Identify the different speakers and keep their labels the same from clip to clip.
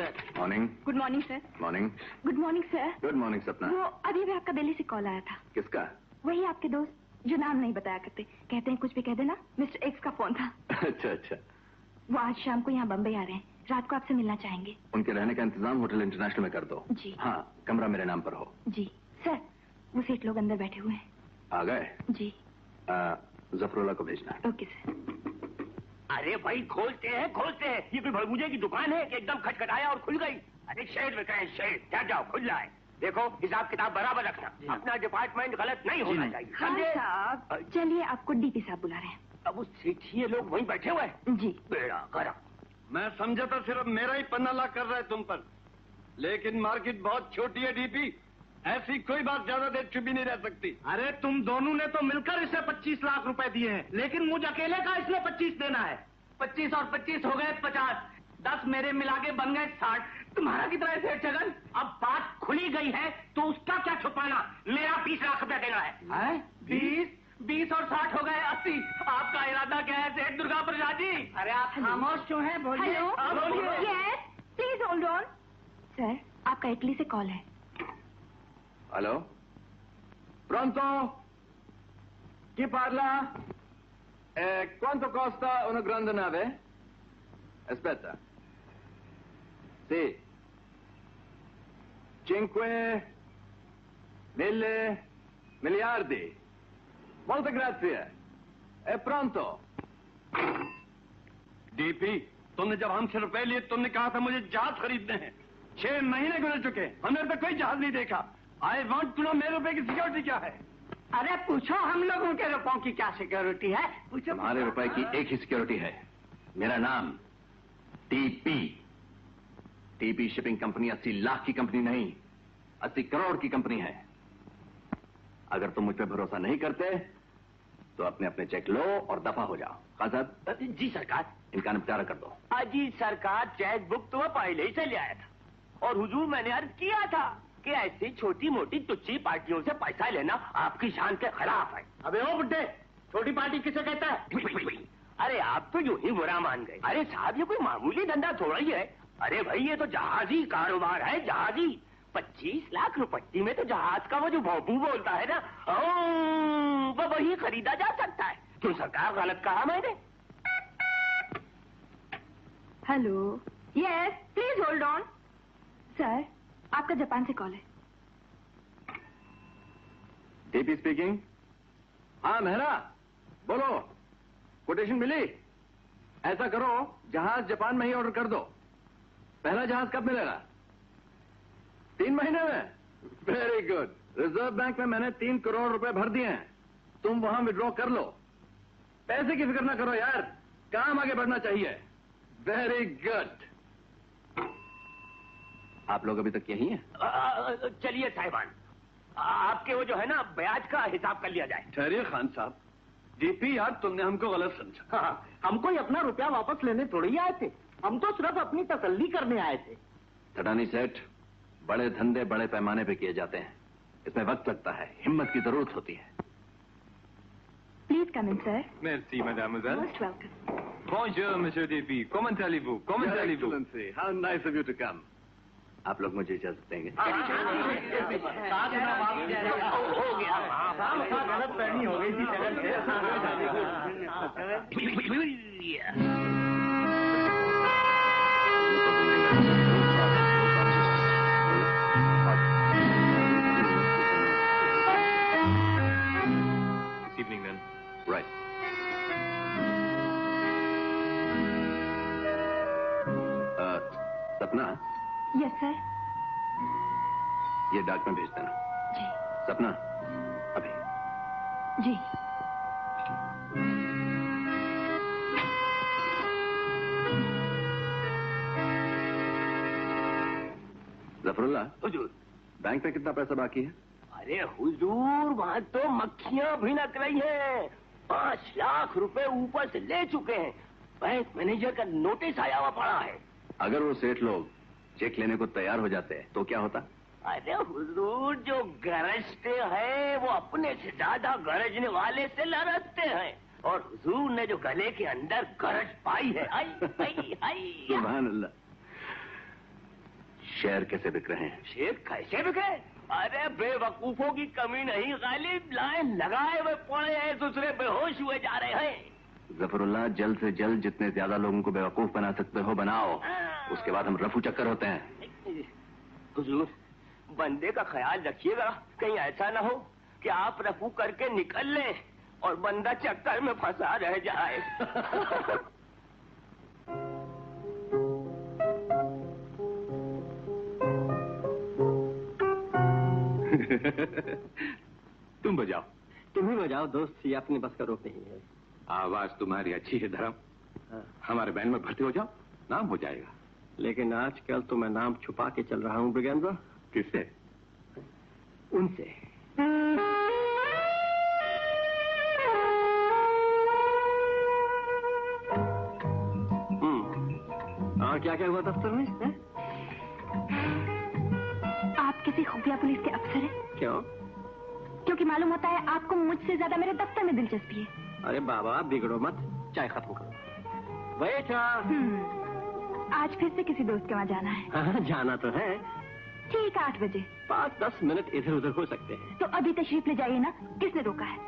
Speaker 1: Sir. Morning
Speaker 2: good morning sir
Speaker 3: morning
Speaker 2: good morning sir
Speaker 3: good morning Sapna.
Speaker 2: वो अभी भी आपका दिल्ली से कॉल आया था।
Speaker 3: किसका?
Speaker 2: वही आपके दोस्त जो नाम नहीं बताया करते। कहते हैं कुछ भी कह देना मिस्टर एक्स का फ़ोन था।
Speaker 3: अच्छा अच्छा।
Speaker 2: वो आज शाम को यहाँ बम्बई आ रहे हैं। रात को आपसे मिलना चाहेंगे।
Speaker 3: उनके रहने का इंतज़ाम होटल इंटरनेशनल में कर दो।
Speaker 2: जी।
Speaker 3: हाँ कमरा मेरे नाम पर हो।
Speaker 2: जी। सर वो सेठ लोग अंदर बैठे हुए हैं।
Speaker 3: आ गए?
Speaker 2: जी।
Speaker 3: जफरुल्ला को भेजना।
Speaker 2: ओके सर
Speaker 4: अरे भाई खोलते हैं खोलते हैं। ये कोई भड़बूजे की दुकान है कि एकदम खटखटाया और खुल गई? अरे शेड में कहें शेड क्या जाओ खुल जाए। देखो हिसाब किताब बराबर रखना। अपना डिपार्टमेंट गलत नहीं होना चाहिए।
Speaker 2: हाँ
Speaker 4: समझे?
Speaker 2: साहब चलिए आपको डीपी साहब बुला रहे हैं।
Speaker 4: अब उस सेठिए लोग वहीं बैठे हुए हैं।
Speaker 2: जी।
Speaker 4: बेड़ा करा
Speaker 5: मैं समझा था सिर्फ़ मेरा ही पन्ना ला कर रहा है तुम पर। लेकिन मार्केट बहुत छोटी है डीपी। ऐसी कोई बात ज़्यादा देर छुपी नहीं रह सकती।
Speaker 1: अरे तुम दोनों ने तो मिलकर इसे 25 लाख रुपए दिए हैं लेकिन मुझे अकेले का इसने 25 देना है। 25 और 25 हो गए 50 दस मेरे मिला के बन गए 60 तुम्हारा कितना है सेठ छगन अब बात खुली गई है तो उसका क्या छुपाना? मेरा बीस लाख रुपया देना है। बीस? बीस और साठ हो गए अस्सी। आपका इरादा क्या है सेठ दुर्गा प्रसाद जी? अरे आप खामोश क्यों है? हाँ, बोलिए।
Speaker 2: प्लीज़ होल्ड ऑन सर आपका इटली से कॉल है।
Speaker 3: Allo? Pronto? Chi parla? Eh, quanto costa una grande nave? Aspetta. Sì. Cinque mille miliardi. Molte grazie. È pronto?
Speaker 5: DP तुमने जब हमसे रुपए लिए तुमने कहा था मुझे जहाज़ खरीदने हैं छह महीने गुजर चुके हमने तक कोई जहाज़ नहीं देखा आई वॉन्ट टू नो मेरे रुपए की सिक्योरिटी क्या है?
Speaker 1: अरे पूछो हम लोगों के रुपयों की क्या सिक्योरिटी है? पूछो
Speaker 3: हमारे रुपए की एक ही सिक्योरिटी है। मेरा नाम टीपी टीपी शिपिंग कंपनी अस्सी लाख की कंपनी नहीं अस्सी करोड़ की कंपनी है। अगर तुम मुझ पर भरोसा नहीं करते तो अपने अपने चेक लो और दफ़ा हो जाओ। खासा
Speaker 4: जी सरकार।
Speaker 3: इनका निपटारा कर दो।
Speaker 4: अजी सरकार चेक बुक तो मैं पहले ही से ले आया था। और हुजूर मैंने अर्ज़ किया था। कि ऐसी छोटी मोटी तुच्छी पार्टियों से पैसा लेना आपकी शान के खिलाफ है।
Speaker 1: अबे ओ बुड्ढे छोटी पार्टी किसे कहता है?
Speaker 4: अरे आप तो यूँ ही बुरा मान गए। अरे साहब ये कोई मामूली धंधा थोड़ा ही है। अरे भाई ये तो जहाजी कारोबार है जहाजी। पच्चीस लाख रुपये में तो जहाज़ का वो जो भोपू बोलता है ना ओ, वो वही खरीदा जा सकता है। क्यों सरकार गलत कहा मैंने?
Speaker 2: Hello yes please hold on sir आपका जापान से कॉल है।
Speaker 3: टीपी स्पीकिंग हाँ मेहरा, बोलो। कोटेशन मिली? ऐसा करो, जहाज़ जापान में ही ऑर्डर कर दो। पहला जहाज़ कब मिलेगा? तीन महीने में? वेरी गुड रिज़र्व बैंक में मैंने तीन करोड़ रुपए भर दिए हैं। तुम वहाँ विड्रॉ कर लो। पैसे की फ़िक्र ना करो यार। काम आगे बढ़ना चाहिए। वेरी गुड आप लोग अभी तक यही हैं?
Speaker 4: चलिए साहिबान। आपके वो जो है ना ब्याज का हिसाब कर लिया जाए।
Speaker 5: ठहरिए खान साहब। डीपी यार तुमने हमको गलत समझा।
Speaker 1: हाँ, हमको ही अपना रुपया वापस लेने थोड़ी ही आए थे। हम तो सिर्फ़ अपनी तसल्ली करने आए थे।
Speaker 3: थटानी सेठ बड़े धंधे बड़े पैमाने पे किए जाते हैं। इसमें वक्त लगता है हिम्मत की ज़रूरत होती है।
Speaker 2: Please come in sir. Most welcome
Speaker 6: Bonjour, monsieur Déby. Comment allez-vous? Comment allez-vous?
Speaker 3: Excellency, how nice of you to come. आप लोग मुझे इजाज़त देंगे
Speaker 4: हो गया
Speaker 1: गलत पहनी हो गई थी
Speaker 2: यस सर
Speaker 3: ये डाक में भेज देना।
Speaker 2: जी।
Speaker 3: सपना अभी।
Speaker 2: जी।
Speaker 3: जफरुल्ला
Speaker 4: हुजूर
Speaker 3: बैंक में कितना पैसा बाकी है?
Speaker 4: अरे हुजूर वहाँ तो मक्खियाँ भिनक रही हैं। पाँच लाख रुपए ऊपर से ले चुके हैं। बैंक मैनेजर का नोटिस आया हुआ पड़ा है।
Speaker 3: अगर वो सेठ लोग चेक लेने को तैयार हो जाते हैं तो क्या होता?
Speaker 4: अरे हुजूर जो गरजते हैं वो अपने से ज़्यादा गरजने वाले से लड़ते हैं। और हुजूर ने जो गले के अंदर गरज पाई है
Speaker 3: शेर कैसे बिक रहे हैं?
Speaker 4: शेर कैसे बिके? अरे बेवकूफों की कमी नहीं गालिब लाइन लगाए हुए पड़े हैं दूसरे बेहोश हुए जा रहे हैं।
Speaker 3: जफरुल्लाह जल्द से जल्द जितने ज़्यादा लोगों को बेवकूफ़ बना सकते हो बनाओ। उसके बाद हम रफू चक्कर होते हैं।
Speaker 4: हुजूर बंदे का ख्याल रखिएगा कहीं ऐसा ना हो कि आप रफू करके निकल लें और बंदा चक्कर में फंसा रह जाए।
Speaker 6: तुम बजाओ।
Speaker 7: तुम ही बजाओ दोस्त ये अपनी बस का रोक नहीं है।
Speaker 6: आवाज़ तुम्हारी अच्छी है धर्म।
Speaker 7: हाँ।
Speaker 6: हमारे बैंड में भर्ती हो जाओ नाम हो जाएगा।
Speaker 7: लेकिन आजकल तो मैं नाम छुपा के चल रहा हूँ ब्रिगेंद्र।
Speaker 6: किससे?
Speaker 7: उनसे। हम्म। और क्या क्या हुआ दफ्तर में? हैं?
Speaker 2: आप किसी खुफिया पुलिस के अफसर हैं?
Speaker 7: क्यों?
Speaker 2: क्योंकि मालूम होता है आपको मुझसे ज़्यादा मेरे दफ्तर में दिलचस्पी है।
Speaker 7: अरे बाबा बिगड़ो मत। चाय खत्म करो। वेटर
Speaker 2: हम्म, आज फिर से किसी दोस्त के वहाँ जाना है।
Speaker 7: हाँ, जाना तो है।
Speaker 2: ठीक आठ बजे।
Speaker 7: पाँच दस मिनट इधर उधर हो सकते हैं।
Speaker 2: तो अभी तशरीफ़ ले जाइए ना किसने रोका है?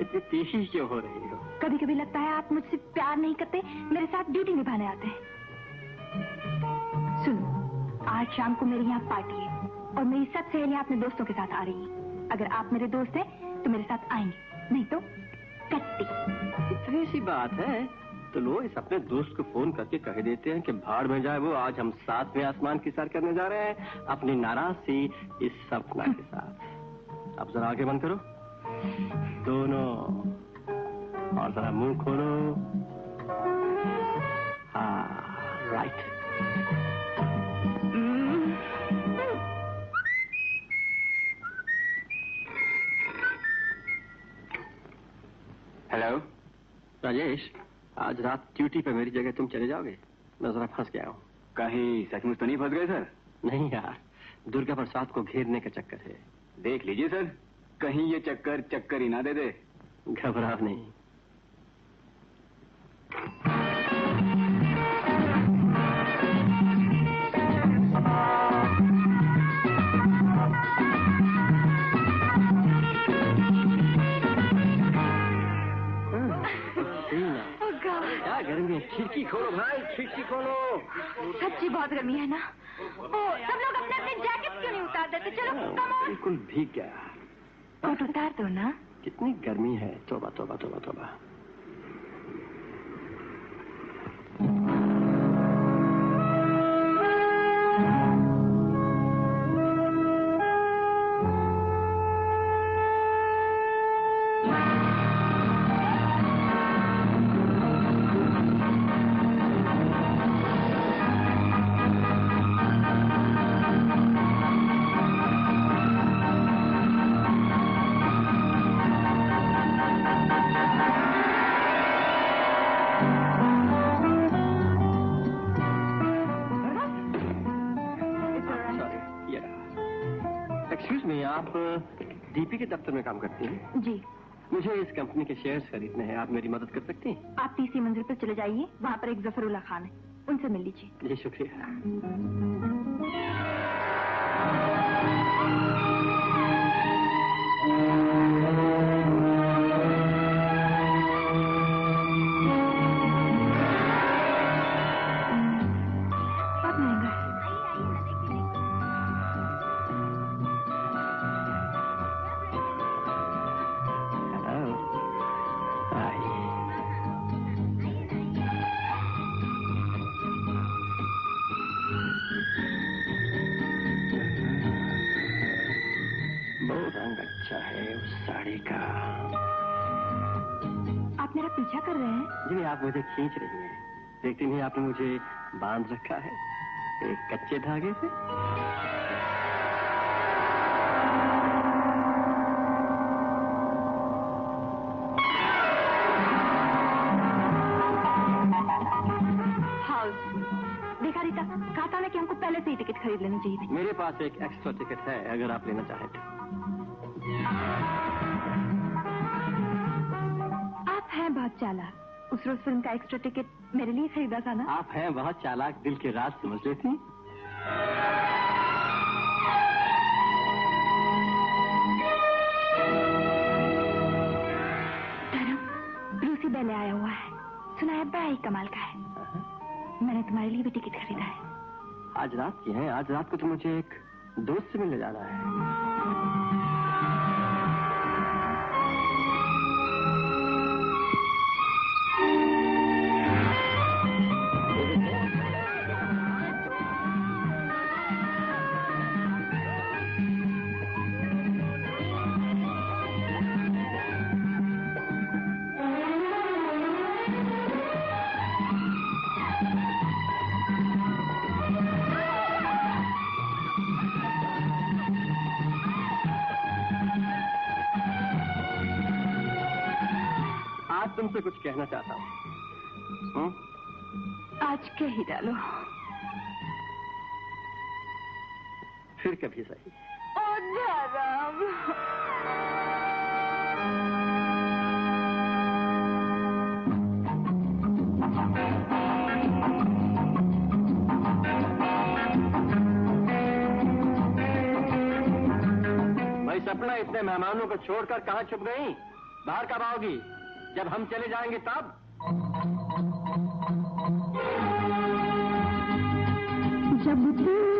Speaker 7: इतनी तेज़ी क्यों हो रही हो?
Speaker 2: कभी कभी लगता है आप मुझसे प्यार नहीं करते मेरे साथ ड्यूटी निभाने आते हैं। सुनो आज शाम को मेरे यहाँ पार्टी है और मेरी सब सहेलियाँ अपने दोस्तों के साथ आ रही हैं। अगर आप मेरे दोस्त हैं तो मेरे साथ आएँगे नहीं तो कट्टी
Speaker 7: इतनी सी बात है। तो लो इस अपने दोस्त को फ़ोन करके कह देते हैं कि भाड़ में जाए वो आज हम साथ में आसमान की सैर करने जा रहे हैं। अपनी नाराज़ सी इस सपना के साथ। अब जरा आगे बंद करो। दोनों। और जरा मुँह खोलो। हाँ राइट
Speaker 3: हेलो
Speaker 7: राजेश? आज रात ड्यूटी पे मेरी जगह तुम चले जाओगे? मैं जरा फंस गया हूँ।
Speaker 3: कहीं सचमुच तो नहीं फंस गए सर?
Speaker 7: नहीं यार दुर्गा प्रसाद को घेरने का चक्कर है।
Speaker 3: देख लीजिए सर कहीं ये चक्कर चक्कर ही ना दे दे।
Speaker 7: घबराओ नहीं। खिड़की खोलो भाई खिड़की खोलो।
Speaker 2: सच्ची बहुत गर्मी है ना। ओ सब लोग अपने अपने जैकेट क्यों नहीं उतार देते? चलो कम ऑन
Speaker 7: बिल्कुल भीग गया
Speaker 2: कोट उतार दो ना।
Speaker 7: कितनी गर्मी है। तोबा तोबा तोबा तोबा। के दफ्तर में काम करती हैं?
Speaker 2: जी।
Speaker 7: मुझे इस कंपनी के शेयर्स खरीदने हैं। आप मेरी मदद कर सकते हैं?
Speaker 2: आप तीसरी मंजिल पर चले जाइए। वहाँ पर एक जफरुल्ला खान है। उनसे मिल लीजिए।
Speaker 7: जी शुक्रिया।
Speaker 2: मेरा पीछा कर रहे हैं।
Speaker 7: जी आप मुझे खींच रही हैं। देखती नहीं आपने मुझे बाँध रखा है। एक कच्चे धागे से।
Speaker 8: कहा था ना कि हमको पहले से ही टिकट खरीद लेनी चाहिए थी?
Speaker 7: मेरे पास एक एक्स्ट्रा टिकट है अगर आप लेना चाहें तो।
Speaker 8: हैं बहुत चालाक। उस रोज फ़िल्म का एक्स्ट्रा टिकट मेरे लिए खरीदा था ना?
Speaker 7: आप हैं बहुत चालाक दिल के राज समझ लेती
Speaker 8: धर्म रूसी बैले आया हुआ है। सुना है बड़ा ही कमाल का है। मैंने तुम्हारे लिए भी टिकट खरीदा है।
Speaker 7: आज रात की है आज रात को तो मुझे एक दोस्त से मिलने जाना है। कभी सही।
Speaker 8: ओ
Speaker 7: भाई सपना इतने मेहमानों को छोड़कर कहाँ छुप गई? बाहर कब आओगी? जब हम चले जाएँगे तब?
Speaker 8: जब तुम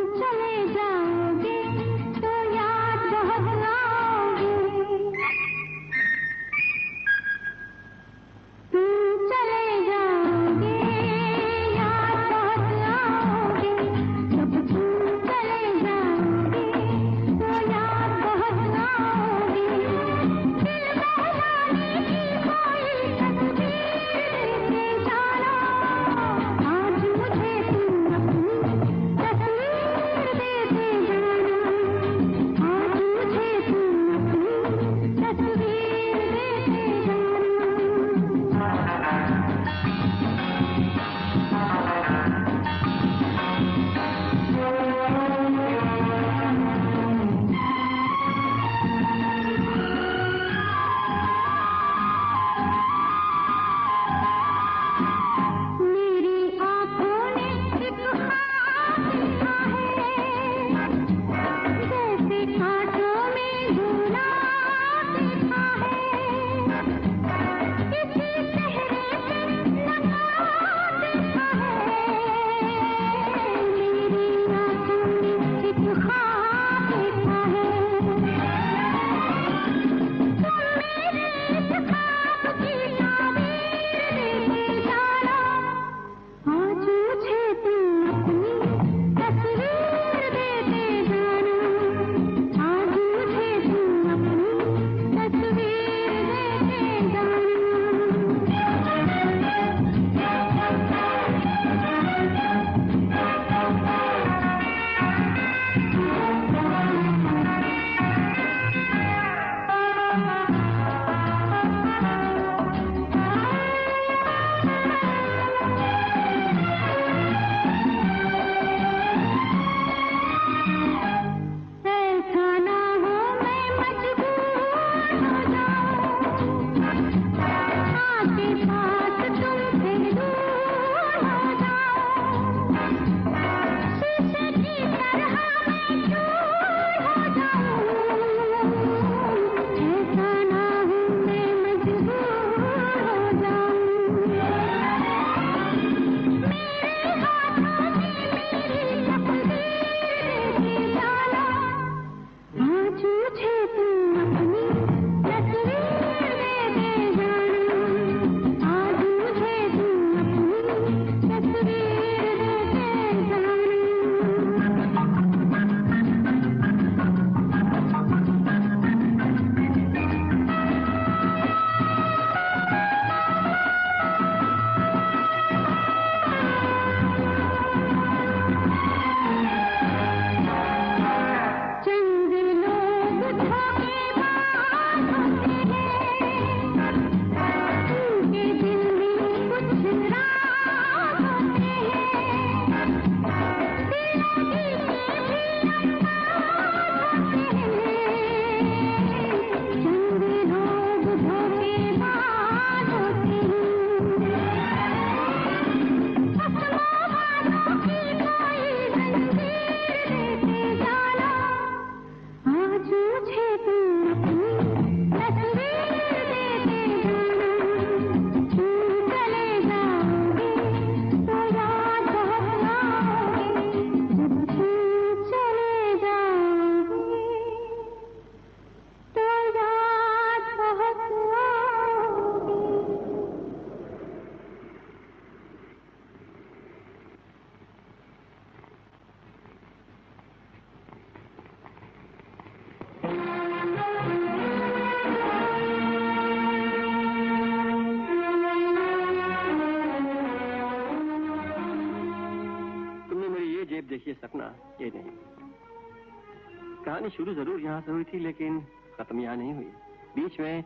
Speaker 7: शुरू ज़रूर यहाँ से हुई थी लेकिन खत्म यहाँ नहीं हुई। बीच में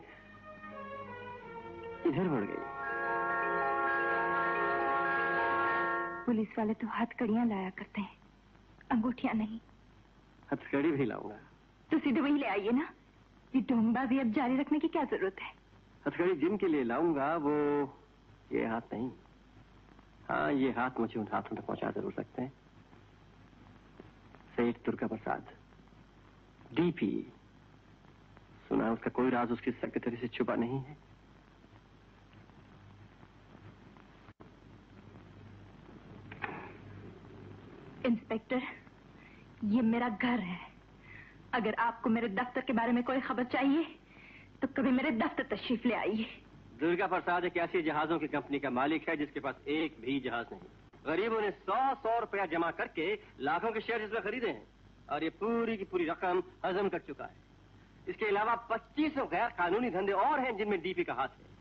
Speaker 7: इधर बढ़ गई।
Speaker 2: पुलिस वाले तो हथकड़ियाँ लाया करते हैं। अंगूठियाँ नहीं।
Speaker 7: हथकड़ी भी लाऊँगा।
Speaker 2: तो सीधे वही ले आइए ना। ये ढोंगबाजी अब जारी रखने की क्या ज़रूरत है?
Speaker 7: हथकड़ी जिनके लिए लाऊँगा वो ये हाथ नहीं। हाँ ये हाथ मुझे उन हाथों तक पहुँचा ज़रूर सकते हैं। सेठ दुर्गा प्रसाद। डीपी सुना उसका कोई राज उसकी सेक्रेटरी से छुपा नहीं है।
Speaker 2: इंस्पेक्टर ये मेरा घर है। अगर आपको मेरे दफ्तर के बारे में कोई खबर चाहिए तो कभी मेरे दफ्तर तशरीफ़ ले आइए।
Speaker 7: दुर्गा प्रसाद एक ऐसी जहाजों की कंपनी का मालिक है जिसके पास एक भी जहाज़ नहीं। गरीबों ने सौ सौ रुपया जमा करके लाखों के शेयर इसमें खरीदे हैं। और ये पूरी की पूरी रकम हजम कर चुका है। इसके अलावा पच्चीसों गैर कानूनी धंधे और हैं जिनमें डीपी का हाथ है।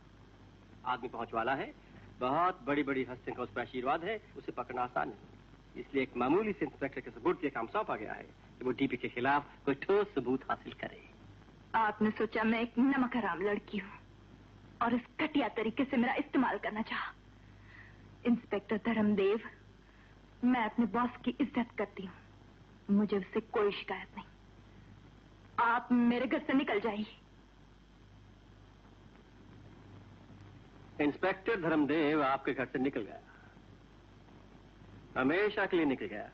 Speaker 7: आदमी पहुँच वाला है। बहुत बड़ी बड़ी हस्तियों का उस पर आशीर्वाद है। उसे पकड़ना आसान है। इसलिए एक मामूली से इंस्पेक्टर के सबूत के काम सौंपा गया है कि वो डीपी के खिलाफ कोई ठोस सबूत हासिल करे।
Speaker 2: आपने सोचा मैं एक नमक हराम लड़की हूँ और इस घटिया तरीके से मेरा इस्तेमाल करना चाह। इंस्पेक्टर धर्मदेव, मैं अपने बॉस की इज़्ज़त करती हूँ। मुझे उससे कोई शिकायत नहीं। आप मेरे घर से निकल जाइए।
Speaker 7: इंस्पेक्टर धर्मदेव आपके घर से निकल गया। हमेशा के लिए निकल गया।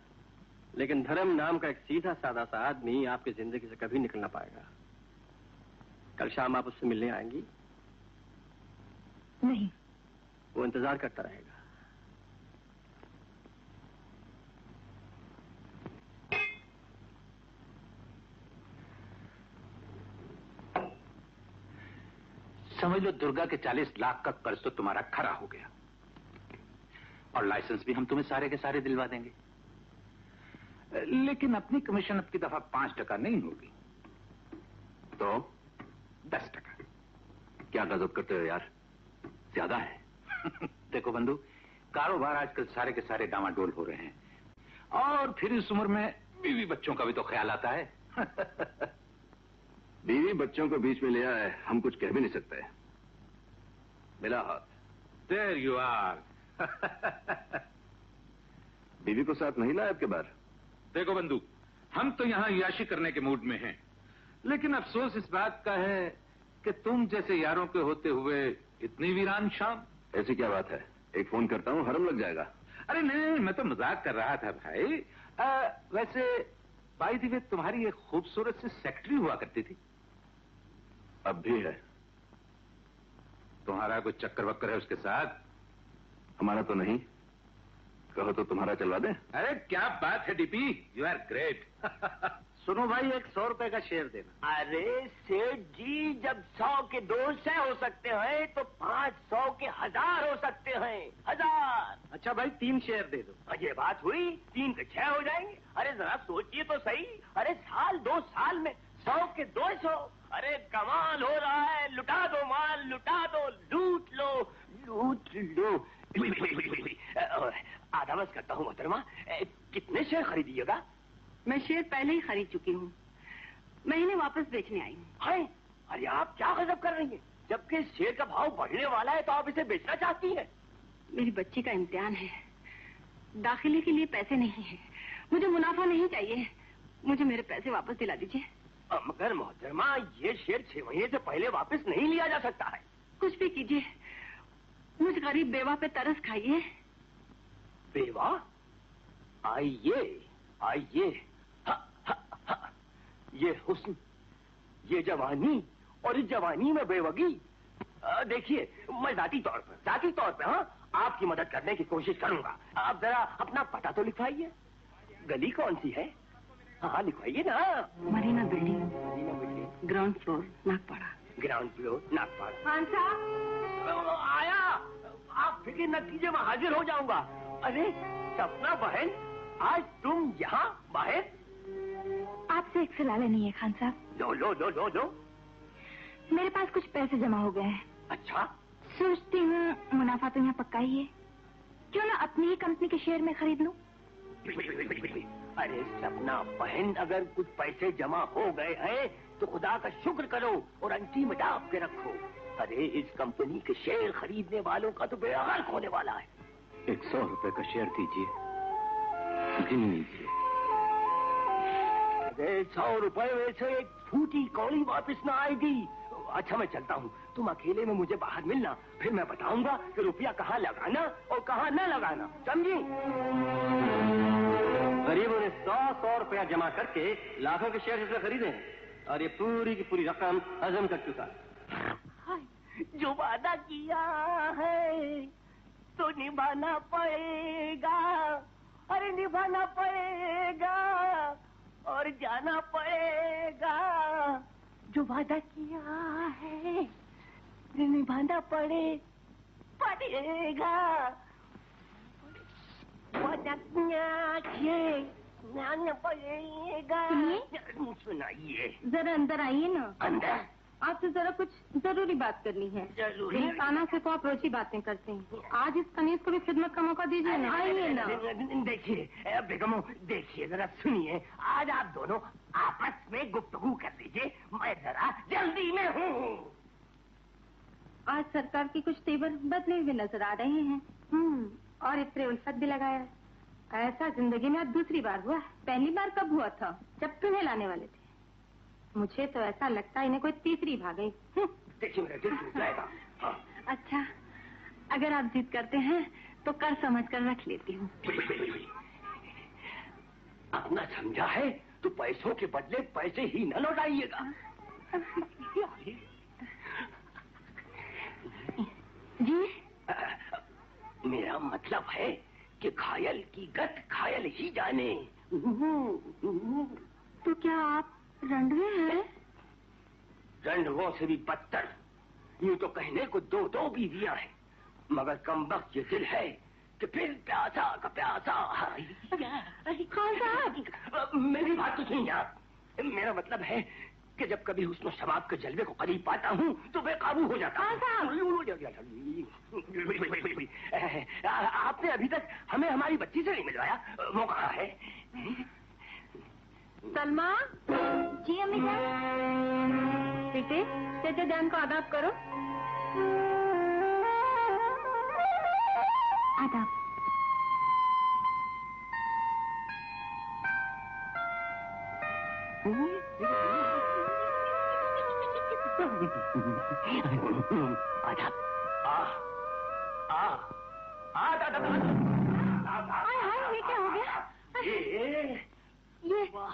Speaker 7: लेकिन धर्म नाम का एक सीधा साधा सा आदमी आपकी ज़िंदगी से कभी निकल ना पाएगा। कल शाम आप उससे मिलने आएँगी?
Speaker 2: नहीं।
Speaker 7: वो इंतज़ार करता रहेगा।
Speaker 6: समझ लो दुर्गा के चालीस लाख का कर्ज तो तुम्हारा खरा हो गया। और लाइसेंस भी हम तुम्हें सारे के सारे दिलवा देंगे। लेकिन अपनी कमीशन अब की दफ़ा पाँच टका नहीं होगी।
Speaker 3: तो
Speaker 6: दस टका।
Speaker 3: क्या गजब करते हो यार? ज़्यादा है।
Speaker 6: देखो बंधु, कारोबार आजकल सारे के सारे डामाडोल हो रहे हैं। और फिर इस उम्र में बीवी बच्चों का भी तो ख्याल आता है।
Speaker 3: बीवी बच्चों को बीच में ले आए हम कुछ कह भी नहीं सकते। मिला हाथ।
Speaker 6: देर यू आर
Speaker 3: बीवी को साथ नहीं लाया आपके बार?
Speaker 6: देखो बंधु हम तो यहाँ याशी करने के मूड में हैं। लेकिन अफसोस इस बात का है कि तुम जैसे यारों के होते हुए इतनी वीरान शाम।
Speaker 3: ऐसी क्या बात है? एक फ़ोन करता हूँ हरम लग जाएगा।
Speaker 6: अरे नहीं मैं तो मज़ाक कर रहा था भाई। आ, वैसे बाई दी वे तुम्हारी एक खूबसूरत सी सेक्रेटरी हुआ करती थी।
Speaker 3: अब भी है।
Speaker 6: तुम्हारा कोई चक्कर वक्कर है उसके साथ?
Speaker 3: हमारा तो नहीं। कहो तो तुम्हारा चलवा दे।
Speaker 6: अरे, क्या बात है, डीपी। यू आर ग्रेट
Speaker 1: सुनो भाई एक सौ रुपए का शेयर देना।
Speaker 4: अरे सेठ जी जब सौ के दो सौ हो सकते हैं तो पाँच सौ के हज़ार हो सकते हैं। हज़ार।
Speaker 1: अच्छा भाई तीन शेयर दे दो।
Speaker 4: ये बात हुई तीन के छह हो जाएँगे। अरे जरा सोचिए तो सही। अरे साल दो साल में सौ के दो सौ अरे कमाल हो रहा है। लुटा दो माल लुटा दो लूट लो लूट लो। आधा बस करता हूँ मोहतरमा। कितने शेयर खरीदिएगा?
Speaker 8: मैं शेयर पहले ही खरीद चुकी हूँ। मैं इन्हें वापस बेचने आई हूँ।
Speaker 4: अरे आप क्या गजब कर रही हैं? जबकि इस शेयर का भाव बढ़ने वाला है तो आप इसे बेचना चाहती हैं?
Speaker 8: मेरी बच्ची का इम्तिहान है। दाखिले के लिए पैसे नहीं है। मुझे मुनाफा नहीं चाहिए। मुझे मेरे पैसे वापस दिला दीजिए।
Speaker 4: मगर मोहतरमा ये शेयर छह महीने से पहले वापस नहीं लिया जा सकता है।
Speaker 8: कुछ भी कीजिए। मुझ गरीब बेवा पे तरस खाइए।
Speaker 4: बेवा? आइए आइए। ये हुस्न ये जवानी और इस जवानी में बेवगी। देखिए मैं जाती तौर पर जाती तौर पर हाँ आपकी मदद करने की कोशिश करूँगा। आप जरा अपना पता तो लिखवाइए। गली कौन सी है? हाँ लिखवाइए ना।
Speaker 8: Marina building ground floor Nagpada.
Speaker 4: Ground floor Nagpada.
Speaker 2: Khan sahab.
Speaker 4: आया। आप फ़िक्र न कीजिए मैं हाजिर हो जाऊँगा। अरे सपना बहन आज तुम यहाँ बहन
Speaker 2: आपसे एक सलाह लेनी है खान साहब।
Speaker 4: लो लो लो लो लो।
Speaker 2: मेरे पास कुछ पैसे जमा हो गए हैं।
Speaker 4: अच्छा।
Speaker 2: सोचती हूँ मुनाफा तो यहाँ पक्का ही है। क्यों ना अपनी ही कंपनी के शेयर में खरीद लूँ?
Speaker 4: अरे सपना बहन अगर कुछ पैसे जमा हो गए हैं तो खुदा का शुक्र करो और अंटी में डाब के रखो। अरे इस कंपनी के शेयर खरीदने वालों का तो बेड़ा होने वाला है।
Speaker 3: एक सौ रुपए का शेयर दीजिए। गिन लीजिए।
Speaker 4: सौ रुपए में से एक फूटी कौड़ी वापस ना आएगी। अच्छा मैं चलता हूँ। तुम अकेले में मुझे बाहर मिलना, फिर मैं बताऊँगा कि रुपया कहाँ लगाना और कहाँ न लगाना। समझी?
Speaker 7: गरीबों ने सौ सौ रुपया जमा करके लाखों के शेयर इसमें खरीदे हैं। और ये पूरी की पूरी रकम हजम कर चुका
Speaker 4: जो वादा किया है तो निभाना पड़ेगा। अरे, निभाना पड़ेगा। और जाना पड़ेगा। जो वादा किया है निभाना पड़े पड़ेगा। वादा किया है पड़ेगा। सुनाइए।
Speaker 8: जरा अंदर आइए ना।
Speaker 4: अंदर।
Speaker 8: आपसे जरा कुछ ज़रूरी बात करनी है।
Speaker 4: ज़रूरी?
Speaker 8: खाना से तो आप रोज ही बातें करते हैं। आज इस कनीज को भी खिदमत का मौका दीजिए ना। आइए ना।
Speaker 4: देखिए बेगमो देखिए जरा सुनिए। आज आप दोनों आपस में गुफ्तगू कर लीजिए मैं जरा जल्दी में हूँ।
Speaker 8: आज सरकार की कुछ तेवर बदले हुए नज़र आ रहे हैं। हम्म और इतने उल्फत भी लगाया। ऐसा ज़िंदगी में अब दूसरी बार हुआ पहली बार कब हुआ था? जब तुम्हें लाने वाले थे। मुझे तो ऐसा लगता है इन्हें कोई तीसरी भाग। गई।
Speaker 4: देखिए मेरा दिल टूट जाएगा। हाँ,
Speaker 8: अच्छा अगर आप जिद करते हैं तो कर समझ कर रख लेती हूँ।
Speaker 4: अपना समझा है तो पैसों के बदले पैसे ही न लौटाइएगा।
Speaker 8: जी?
Speaker 4: आ, मेरा मतलब है कि घायल की गत घायल ही जाने।
Speaker 8: तो क्या आप रंडवे हैं
Speaker 4: रंडवों से भी बदतर यूँ तो कहने को दो दो बीवियाँ हैं मगर कम वक्त ये दिल है कि फिर प्यासा का प्यासा
Speaker 8: खान साहब
Speaker 4: मेरी बात तो सुनिए आप मेरा मतलब है कि जब कभी हुस्न शबाब के जलवे को करीब पाता हूँ तो बेकाबू हो जाता हूँ आपने अभी तक हमें हमारी बच्ची से नहीं मिलवाया वो कहाँ है
Speaker 8: सलमा जी अम्मी जान बेटे चाचा जान को आदाब करो आदाब
Speaker 4: आदाब आ आ आ दा दा दा
Speaker 8: हाय हाय ये क्या हो गया
Speaker 4: ये
Speaker 8: ये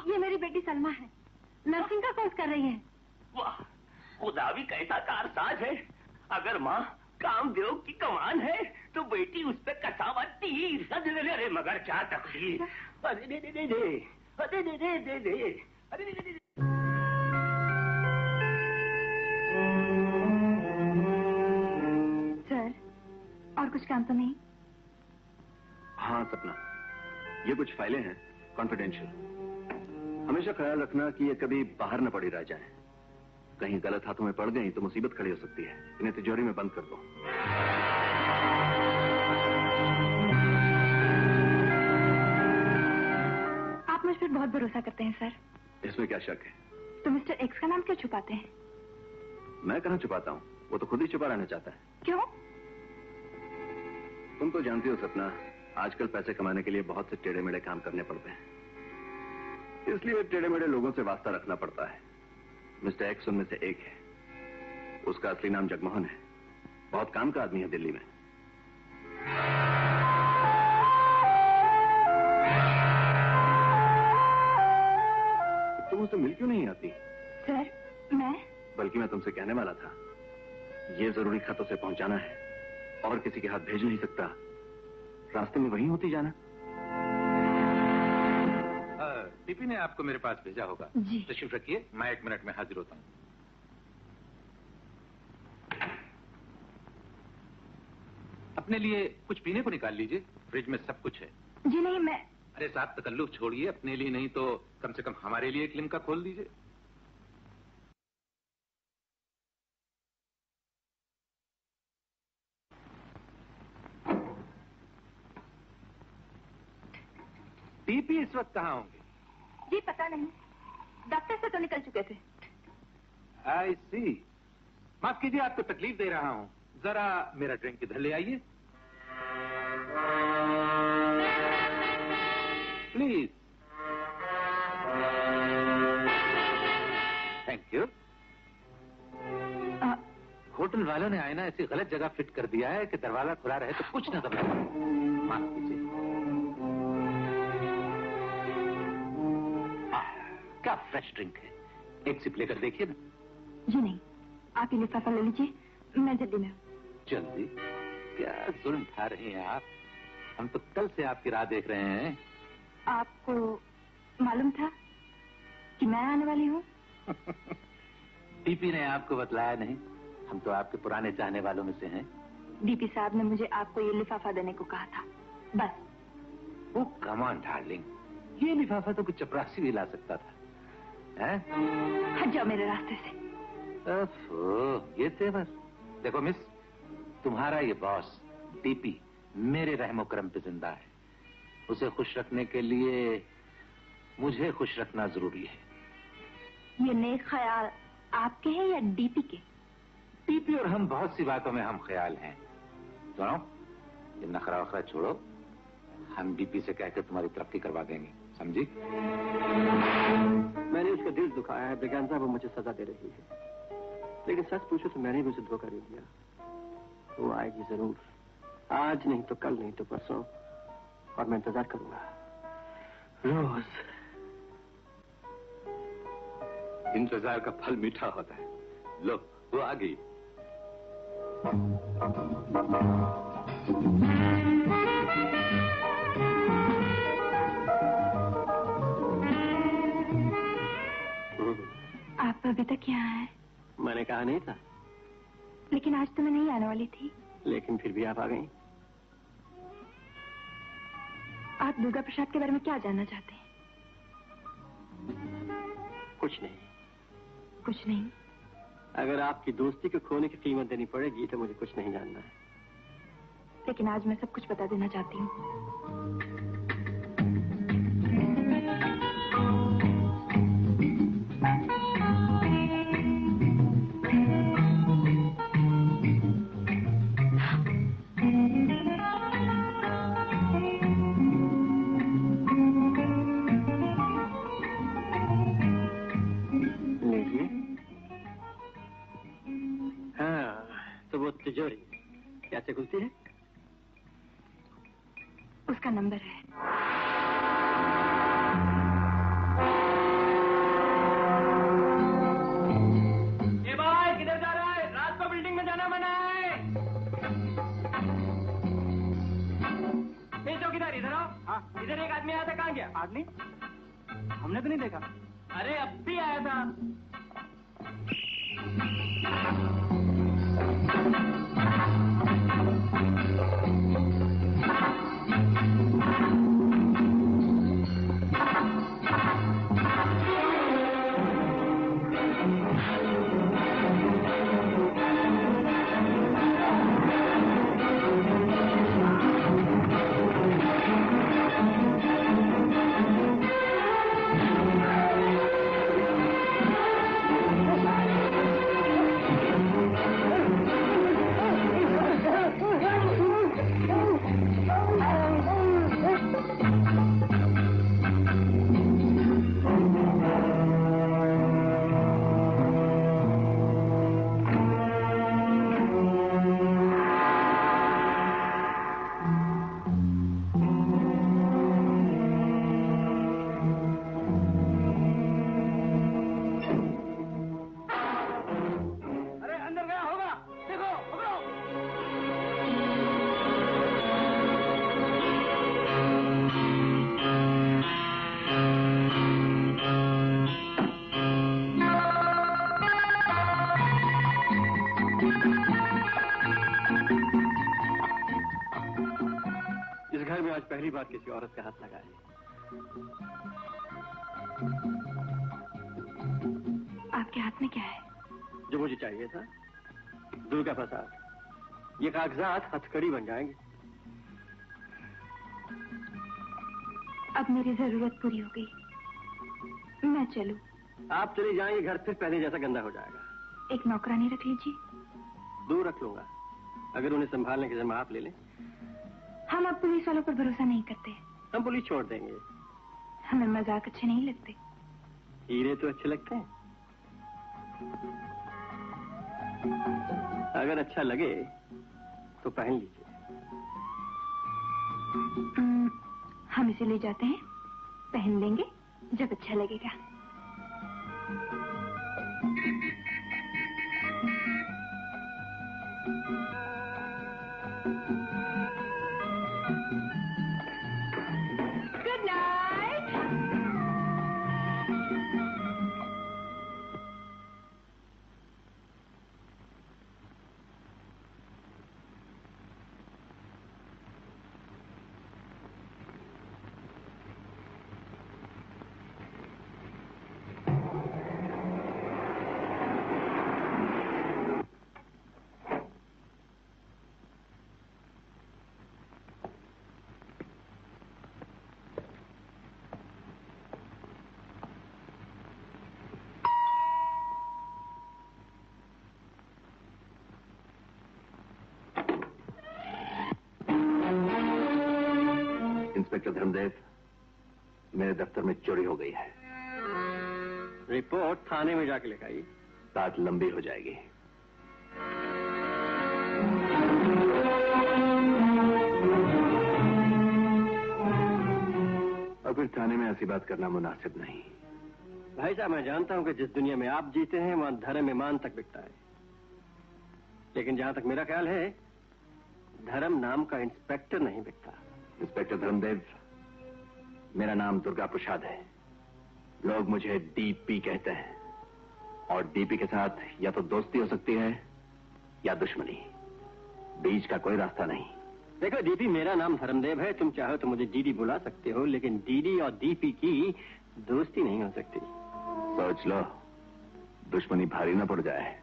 Speaker 8: ये मेरी बेटी सलमा है। नर्सिंग का कोर्स कर रही है।
Speaker 4: वाह खुदा भी कैसा कारसाज है। अगर माँ कामदेव की कमान है तो बेटी उस पर कसावा तीर अरे अरे, अरे मगर क्या तकलीर अरे दे दे दे दे। अरे दे दे दे दे। अरे दे दे दे
Speaker 2: सर और कुछ काम तो नहीं?
Speaker 3: हाँ सपना। ये कुछ फाइलें हैं कॉन्फिडेंशियल हमेशा ख्याल रखना कि ये कभी बाहर न पड़ी रह जाए। कहीं गलत हाथों में पड़ गई तो मुसीबत खड़ी हो सकती है। इन्हें तिजोरी में बंद कर दो।
Speaker 2: आप मुझ पर बहुत भरोसा करते हैं सर।
Speaker 3: इसमें क्या शक है?
Speaker 2: तो मिस्टर एक्स का नाम क्यों छुपाते हैं?
Speaker 3: मैं कहाँ छुपाता हूँ? वो तो खुद ही छुपा रहना चाहता है।
Speaker 2: क्यों?
Speaker 3: तुम तो जानती हो सपना आजकल पैसे कमाने के लिए बहुत से टेढ़े मेढ़े काम करने पड़ते हैं। इसलिए टेढ़े मेढ़े लोगों से वास्ता रखना पड़ता है। मिस्टर एक्स उनमें से एक है। उसका असली नाम जगमोहन है। बहुत काम का आदमी है दिल्ली में। तुम उसे मिल क्यों नहीं आती?
Speaker 2: सर मैं?
Speaker 3: बल्कि मैं तुमसे कहने वाला था। ये ज़रूरी खत उसे पहुंचाना है। और किसी के हाथ भेज नहीं सकता। रास्ते में वहीं होती जाना।
Speaker 6: टीपी ने आपको मेरे पास भेजा होगा। तशरीफ़ रखिए मैं एक मिनट में हाजिर होता हूँ। अपने लिए कुछ पीने को निकाल लीजिए फ्रिज में सब कुछ है।
Speaker 2: जी नहीं मैं
Speaker 6: अरे साहब तकल्लुफ छोड़िए अपने लिए नहीं तो कम से कम हमारे लिए एक लिमका खोल दीजिए। टी डीपी इस वक्त कहाँ होंगे?
Speaker 2: जी पता नहीं। डॉक्टर से तो निकल चुके थे।
Speaker 6: आई सी माफ़ कीजिए आपको तकलीफ़ दे रहा हूँ। जरा मेरा ड्रिंक इधर ले आइए। प्लीज़ थैंक यू होटल वालों ने आईना ऐसी गलत जगह फिट कर दिया है कि दरवाज़ा खुला रहे तो कुछ नहीं आए। माफ़ कीजिए। फ्रेश ड्रिंक है। एक सिप लेकर देखिए ना।
Speaker 2: जी नहीं आप ये लिफाफा ले लीजिए मैं जल्दी में
Speaker 6: जल्दी? क्या जुल्म उठा रहे हैं आप? हम तो कल से आपकी राह देख रहे हैं।
Speaker 2: आपको मालूम था कि मैं आने वाली हूँ?
Speaker 6: टीपी ने आपको बतलाया नहीं। हम तो आपके पुराने चाहने वालों में से हैं।
Speaker 2: डीपी साहब ने मुझे आपको ये लिफाफा देने को कहा था। बस।
Speaker 6: वो कमान डार्लिंग ये लिफाफा तो कुछ चपरासी भी ला सकता था। हैं?
Speaker 2: हट जाओ मेरे रास्ते से।
Speaker 6: ओफो, ये तेवर देखो मिस तुम्हारा ये बॉस डीपी मेरे रहमो करम पे ज़िंदा है। उसे खुश रखने के लिए मुझे खुश रखना ज़रूरी है।
Speaker 2: ये नेक ख्याल आपके हैं या डीपी के?
Speaker 6: डीपी और हम बहुत सी बातों में हम ख्याल हैं। सुनो ये नखरा वखरा छोड़ो। हम डीपी से कहकर तुम्हारी तरक्की करवा देंगे। समझी?
Speaker 7: मैंने उसका दिल दुखाया है बेगानता वो मुझे सजा दे रही है। लेकिन सच पूछो तो मैंने भी उसे धोखा दे दिया। वो आएगी ज़रूर। आज नहीं तो कल नहीं तो परसों। और मैं इंतज़ार करूँगा। रोज।
Speaker 6: इंतज़ार का फल मीठा होता है। लो, वो आ गई।
Speaker 2: अभी तक यहाँ है?
Speaker 7: मैंने कहा नहीं था।
Speaker 2: लेकिन आज तो मैं नहीं आने वाली थी।
Speaker 7: लेकिन फिर भी आप आ गई।
Speaker 2: आप दुर्गा प्रसाद के बारे में क्या जानना चाहते हैं?
Speaker 7: कुछ नहीं।
Speaker 2: कुछ नहीं?
Speaker 7: अगर आपकी दोस्ती को खोने की कीमत देनी पड़ेगी तो मुझे कुछ नहीं जानना है।
Speaker 2: लेकिन आज मैं सब कुछ बता देना चाहती हूँ।
Speaker 7: वो तिजोरी कैसे खुलती है?
Speaker 2: उसका नंबर है।
Speaker 1: किधर जा रहा है? रात को बिल्डिंग में जाना मना है। इधर आओ। हाँ। इधर एक आदमी आया था कहाँ गया? आदमी? हमने तो नहीं देखा। अरे अब भी आया था।
Speaker 7: दुर्गा प्रसाद ये कागजात हथकड़ी बन जाएँगे।
Speaker 2: अब मेरी ज़रूरत पूरी हो गई। मैं चलू।
Speaker 7: आप चले जाएँगे घर फिर पहले जैसा गंदा हो जाएगा।
Speaker 2: एक नौकरानी रख लीजिए।
Speaker 7: दूर रख लूँगा। अगर उन्हें संभालने की जिम्मा आप ले लें।
Speaker 2: हम अब पुलिस वालों पर भरोसा नहीं करते।
Speaker 7: हम पुलिस छोड़ देंगे।
Speaker 2: हमें मज़ाक अच्छे नहीं लगते।
Speaker 7: हीरे तो अच्छे लगते हैं। अगर अच्छा लगे तो पहन लीजिए।
Speaker 2: हम इसे ले जाते हैं, पहन लेंगे, जब अच्छा लगेगा।
Speaker 3: दफ्तर में चोरी हो गई है।
Speaker 7: रिपोर्ट थाने में जाके लिखाई।
Speaker 3: बात लंबी हो जाएगी। और फिर थाने में ऐसी बात करना मुनासिब नहीं।
Speaker 7: भाई साहब मैं जानता हूँ कि जिस दुनिया में आप जीते हैं वहाँ धर्म ईमान तक बिकता है। लेकिन जहाँ तक मेरा ख्याल है धर्म नाम का इंस्पेक्टर नहीं बिकता।
Speaker 3: इंस्पेक्टर धर्मदेव। मेरा नाम दुर्गा प्रसाद है। लोग मुझे डीपी कहते हैं। और डीपी के साथ या तो दोस्ती हो सकती है या दुश्मनी। बीच का कोई रास्ता नहीं।
Speaker 7: देखो डीपी मेरा नाम धर्मदेव है। तुम चाहो तो मुझे डीडी बुला सकते हो लेकिन डीडी और डीपी की दोस्ती नहीं हो सकती।
Speaker 3: सोच लो। दुश्मनी भारी न पड़ जाए।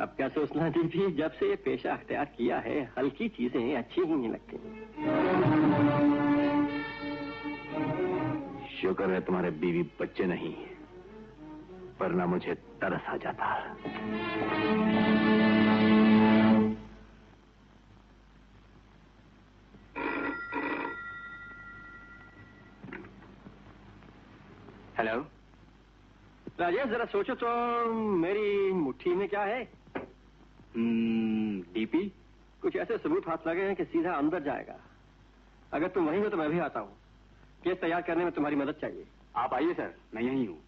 Speaker 7: अब क्या सोचना डीपी जब से ये पेशा अख्तियार किया है हल्की चीज़ें अच्छी ही नहीं लगती।
Speaker 3: शुक्र है तुम्हारे बीवी बच्चे नहीं वरना मुझे तरस आ जाता।
Speaker 7: हेलो राजेश जरा सोचो तो मेरी मुट्ठी में क्या है?
Speaker 3: डीपी
Speaker 7: कुछ ऐसे सबूत हाथ लगे हैं कि सीधा अंदर जाएगा। अगर तुम वहीं हो तो मैं भी आता हूँ। केस तैयार करने में तुम्हारी मदद चाहिए।
Speaker 3: आप आइए सर। मैं यहीं हूँ।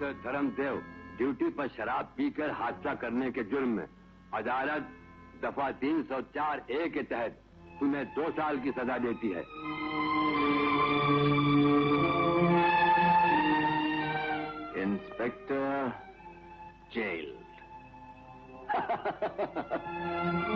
Speaker 3: इंस्पेक्टर धर्मदेव ड्यूटी पर शराब पीकर हादसा करने के जुर्म में। अदालत दफ़ा 304 ए के तहत तुम्हें दो साल की सजा देती है। Inspector jail.